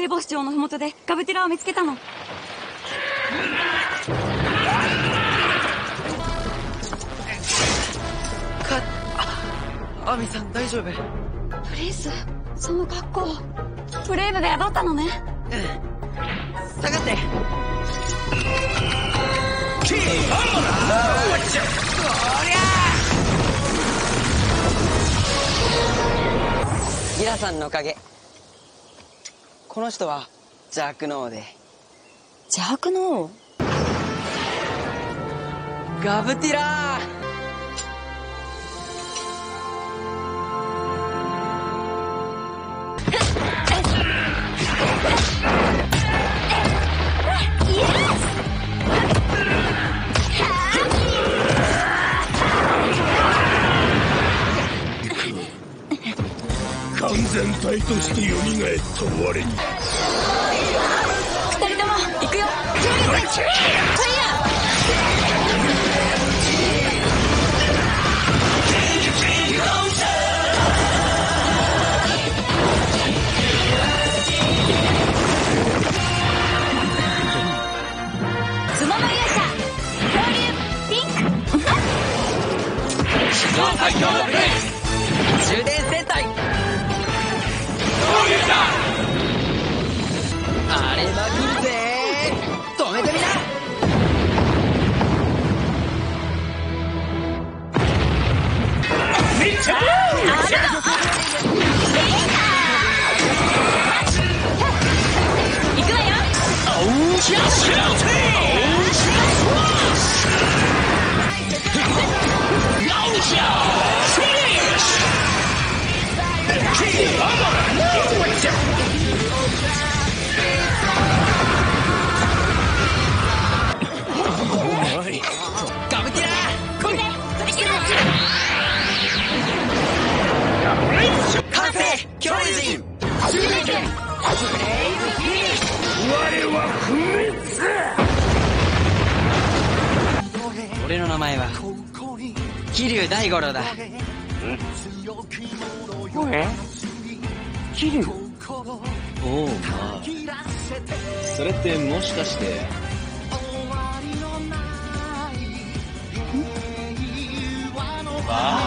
聖母市長の麓でガブティラを見つけたの。か、あ、アミさん大丈夫。プリンス、その格好、ブレイブで宿ったのね。うん。下がって。ギラさんのおかげ。この人はジャークノーで。邪悪の王？ガブティラー完全体として蘇った我に。二人とも、行くよ。ファイヤー角の勇者、恐竜、ピンク。充電戦隊あれまくるぜ止めてみな行くわよ俺の名前は桐生大五郎だ。え？桐生？おおまあそれってもしかしてああ。